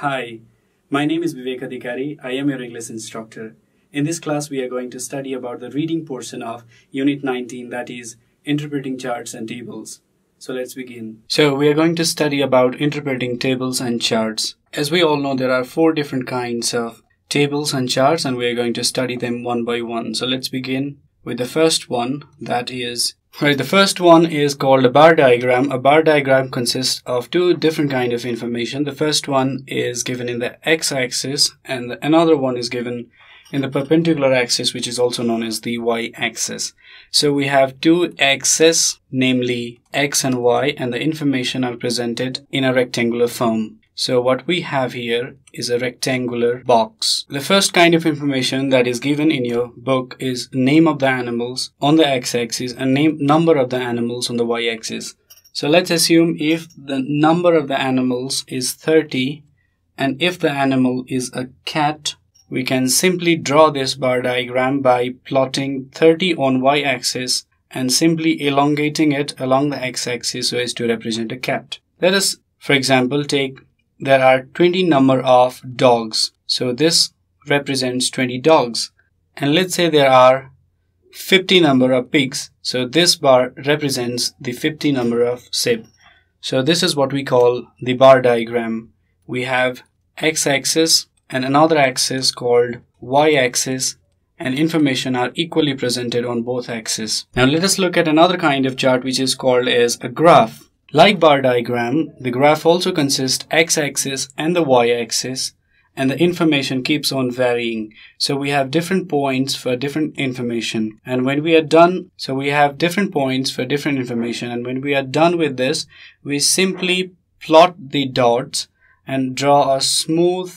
Hi, my name is Bibek Adhikari. I am your English instructor. In this class, we are going to study about the reading portion of Unit 19, that is, interpreting charts and tables. So let's begin. So we are going to study about interpreting tables and charts. As we all know, there are four different kinds of tables and charts, and we are going to study them one by one. So let's begin with the first one, that is Right, the first one is called a bar diagram. A bar diagram consists of two different kind of information. The first one is given in the x-axis and another one is given in the perpendicular axis which is also known as the y-axis. So we have two axes namely x and y and the information are presented in a rectangular form. So what we have here is a rectangular box. The first kind of information that is given in your book is name of the animals on the x-axis and name number of the animals on the y-axis. So let's assume if the number of the animals is 30 and if the animal is a cat, we can simply draw this bar diagram by plotting 30 on y-axis and simply elongating it along the x-axis so as to represent a cat. Let us, for example, take there are 20 number of dogs. So this represents 20 dogs. And let's say there are 50 number of pigs. So this bar represents the 50 number of sheep. So this is what we call the bar diagram. We have x-axis and another axis called y-axis and information are equally presented on both axes. Now let us look at another kind of chart which is called as a graph. Like bar diagram, the graph also consists x-axis and the y-axis and the information keeps on varying. So we have different points for different information. And when we are done, so we have different points for different information. And when we are done with this, we simply plot the dots and draw a smooth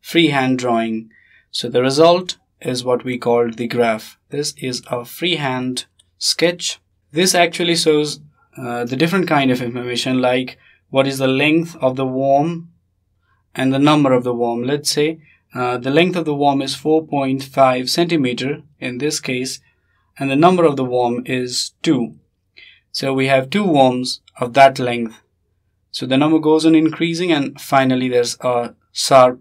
freehand drawing. So the result is what we call the graph. This is a freehand sketch. This actually shows uh, the different kind of information like what is the length of the worm and the number of the worm. Let's say uh, the length of the worm is 4.5 centimeter in this case and the number of the worm is 2. So we have two worms of that length. So the number goes on increasing and finally there's a sharp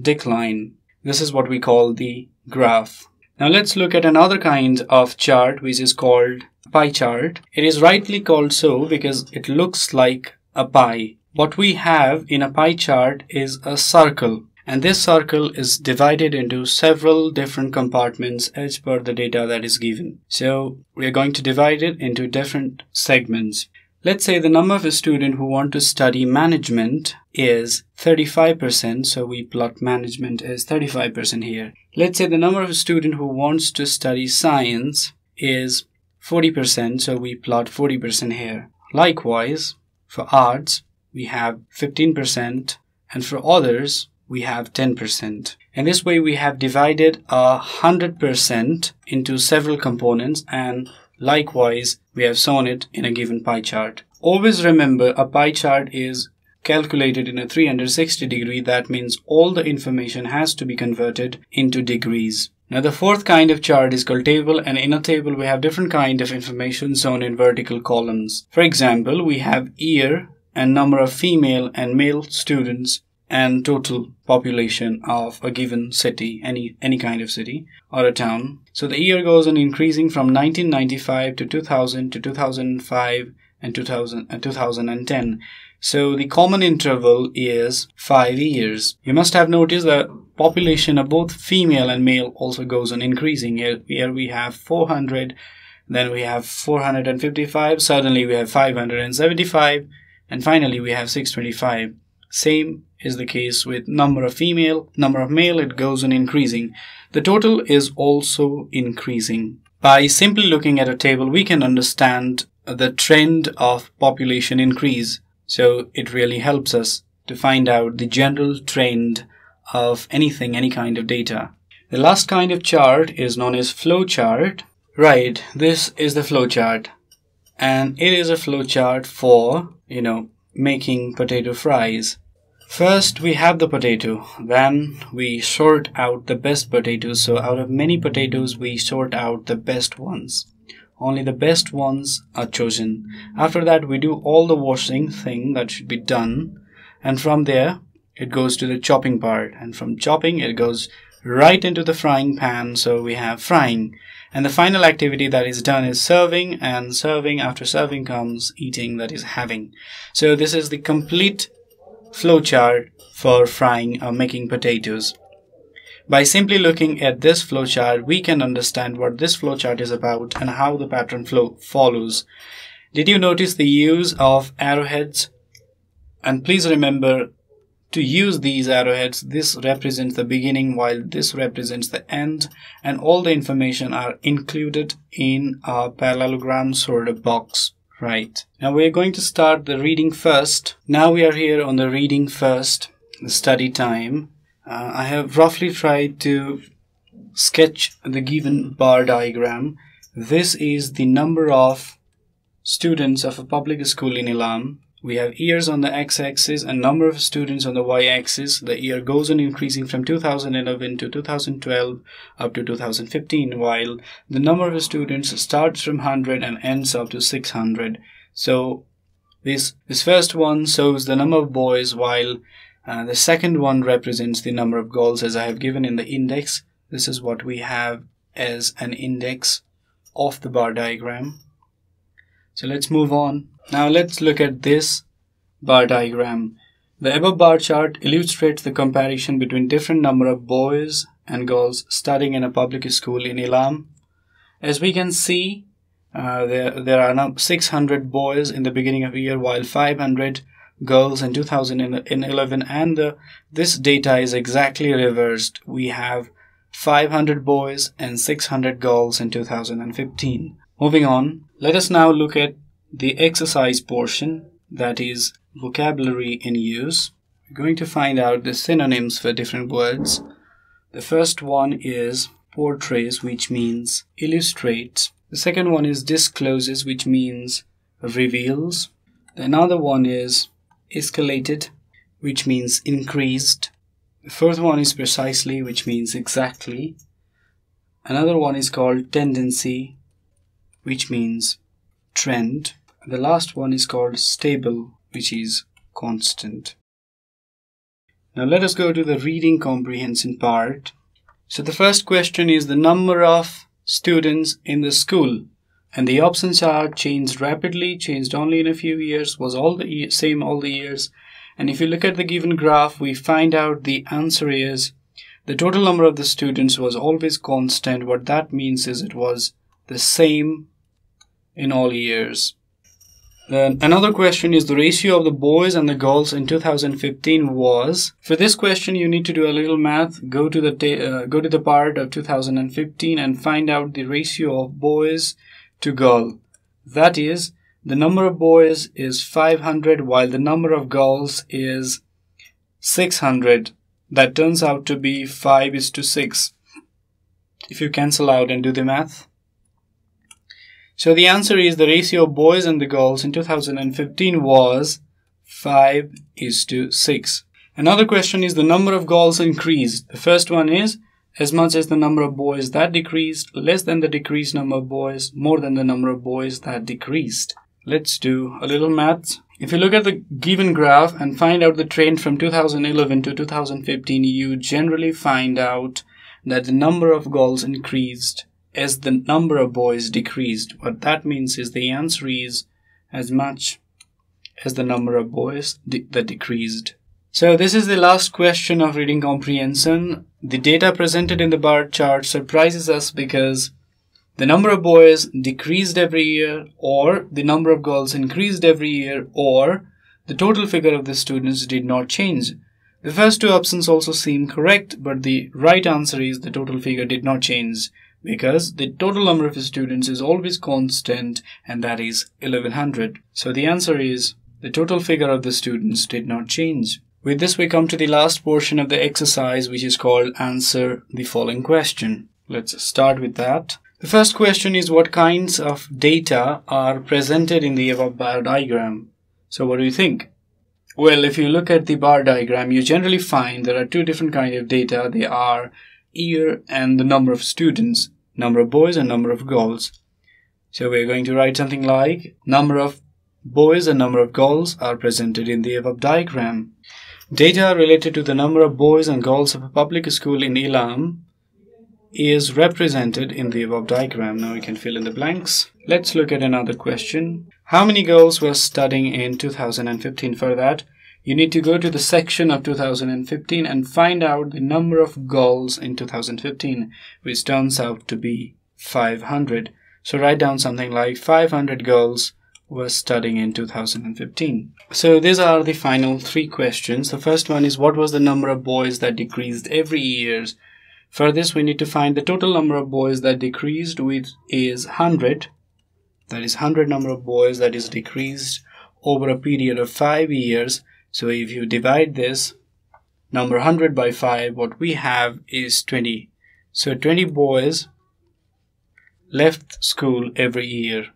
decline. This is what we call the graph. Now let's look at another kind of chart which is called pie chart. It is rightly called so because it looks like a pie. What we have in a pie chart is a circle and this circle is divided into several different compartments as per the data that is given. So we are going to divide it into different segments. Let's say the number of students who want to study management is 35%, so we plot management as 35% here. Let's say the number of students who wants to study science is 40%, so we plot 40% here. Likewise, for arts, we have 15%, and for others, we have 10%. In this way, we have divided a 100% into several components, and likewise, we have shown it in a given pie chart. Always remember, a pie chart is calculated in a 360 degree. That means all the information has to be converted into degrees. Now the fourth kind of chart is called table and in a table we have different kind of information shown in vertical columns. For example, we have year and number of female and male students and total population of a given city, any, any kind of city or a town. So the year goes on increasing from 1995 to 2000 to 2005 and 2000 uh, and 2010. So the common interval is 5 years. You must have noticed that population of both female and male also goes on increasing. Here, we have 400, then we have 455, suddenly we have 575, and finally we have 625. Same is the case with number of female, number of male, it goes on increasing. The total is also increasing. By simply looking at a table, we can understand the trend of population increase. So it really helps us to find out the general trend of anything, any kind of data. The last kind of chart is known as flow chart. Right, this is the flow chart. And it is a flow chart for, you know, making potato fries. First, we have the potato. Then we sort out the best potatoes. So out of many potatoes, we sort out the best ones only the best ones are chosen. After that, we do all the washing thing that should be done, and from there, it goes to the chopping part. And from chopping it goes right into the frying pan. So we have frying. And the final activity that is done is serving and serving. After serving comes eating that is having. So this is the complete flowchart for frying or making potatoes by simply looking at this flowchart we can understand what this flowchart is about and how the pattern flow follows did you notice the use of arrowheads and please remember to use these arrowheads, this represents the beginning while this represents the end and all the information are included in a parallelogram sort of box. Right. Now we're going to start the reading first. Now we are here on the reading first, the study time. Uh, I have roughly tried to sketch the given bar diagram. This is the number of students of a public school in Ilam. we have years on the x-axis and number of students on the y-axis. The year goes on increasing from 2011 to 2012 up to 2015 while the number of students starts from 100 and ends up to 600. So this, this first one shows the number of boys while uh, the second one represents the number of girls as I have given in the index. This is what we have as an index of the bar diagram. So let's move on. Now let's look at this bar diagram. The above bar chart illustrates the comparison between different number of boys and girls studying in a public school in Ilam. As we can see, uh, there, there are now 600 boys in the beginning of year while 500 girls in 2011 and uh, this data is exactly reversed. We have 500 boys and 600 girls in 2015. Moving on, let us now look at the exercise portion, that is vocabulary in use. We're going to find out the synonyms for different words. The first one is portrays, which means illustrates. The second one is discloses, which means reveals. Another one is escalated, which means increased. The fourth one is precisely, which means exactly. Another one is called tendency, which means trend. The last one is called stable, which is constant. Now let us go to the reading comprehension part. So the first question is the number of students in the school. And the options are changed rapidly, changed only in a few years, was all the same all the years. And if you look at the given graph, we find out the answer is the total number of the students was always constant. What that means is it was the same in all years. Then another question is the ratio of the boys and the girls in 2015 was. For this question, you need to do a little math. Go to the uh, go to the part of 2015 and find out the ratio of boys to girl. That is, the number of boys is 500 while the number of girls is 600. That turns out to be 5 is to 6. If you cancel out and do the math. So the answer is the ratio of boys and the girls in 2015 was 5 is to 6. Another question is the number of girls increased. The first one is as much as the number of boys that decreased, less than the decreased number of boys, more than the number of boys that decreased. Let's do a little math. If you look at the given graph and find out the trend from 2011 to 2015, you generally find out that the number of girls increased as the number of boys decreased. What that means is the answer is as much as the number of boys de that decreased. So this is the last question of reading comprehension. The data presented in the bar chart surprises us because the number of boys decreased every year or the number of girls increased every year or the total figure of the students did not change. The first two options also seem correct, but the right answer is the total figure did not change because the total number of students is always constant and that is 1100. So the answer is the total figure of the students did not change. With this we come to the last portion of the exercise which is called answer the following question. Let's start with that. The first question is what kinds of data are presented in the above bar diagram? So what do you think? Well, if you look at the bar diagram, you generally find there are two different kind of data. They are year and the number of students, number of boys and number of girls. So we're going to write something like number of boys and number of girls are presented in the above diagram. Data related to the number of boys and girls of a public school in Ilam is represented in the above diagram. Now we can fill in the blanks. Let's look at another question. How many girls were studying in 2015? For that, you need to go to the section of 2015 and find out the number of girls in 2015, which turns out to be 500. So write down something like 500 girls were studying in 2015. So these are the final three questions. The first one is what was the number of boys that decreased every year for this, we need to find the total number of boys that decreased, which is 100. That is 100 number of boys that is decreased over a period of 5 years. So if you divide this number 100 by 5, what we have is 20. So 20 boys left school every year.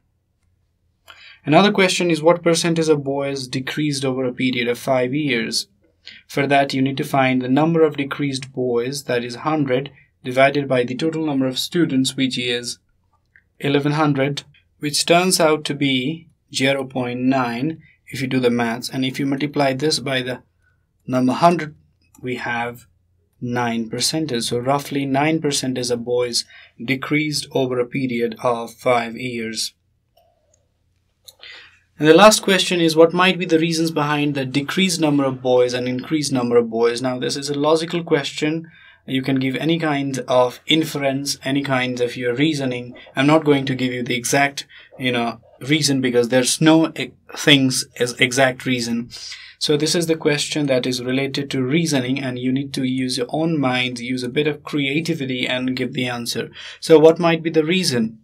Another question is what percentage of boys decreased over a period of 5 years? For that, you need to find the number of decreased boys, that is 100, divided by the total number of students, which is 1100, which turns out to be 0.9 if you do the maths. And if you multiply this by the number 100, we have 9%. So roughly 9% is of boys decreased over a period of 5 years. And the last question is what might be the reasons behind the decreased number of boys and increased number of boys? Now, this is a logical question. You can give any kind of inference, any kind of your reasoning. I'm not going to give you the exact, you know, reason because there's no things as exact reason. So this is the question that is related to reasoning and you need to use your own mind, use a bit of creativity and give the answer. So what might be the reason?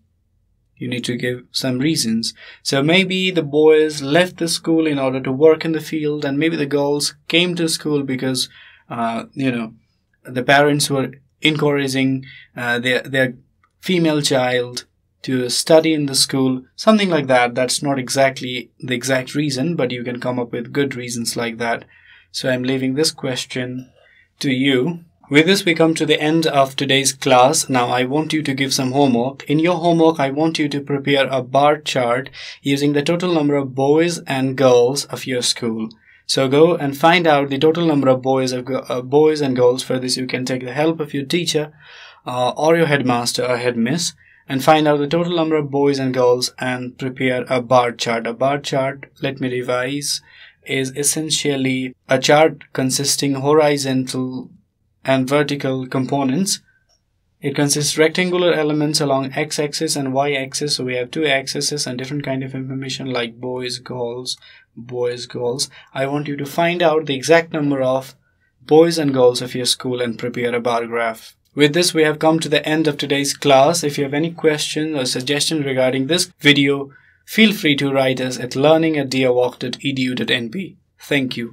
You need to give some reasons. So maybe the boys left the school in order to work in the field, and maybe the girls came to school because, uh, you know, the parents were encouraging uh, their their female child to study in the school, something like that. That's not exactly the exact reason, but you can come up with good reasons like that. So I'm leaving this question to you. With this, we come to the end of today's class. Now, I want you to give some homework. In your homework, I want you to prepare a bar chart using the total number of boys and girls of your school. So go and find out the total number of boys of uh, boys and girls. For this, you can take the help of your teacher uh, or your headmaster or headmiss and find out the total number of boys and girls and prepare a bar chart. A bar chart, let me revise, is essentially a chart consisting horizontal and vertical components. It consists rectangular elements along x-axis and y-axis. So we have two axes and different kind of information like boys, girls, boys, girls. I want you to find out the exact number of boys and girls of your school and prepare a bar graph. With this, we have come to the end of today's class. If you have any questions or suggestions regarding this video, feel free to write us at learning at Thank you.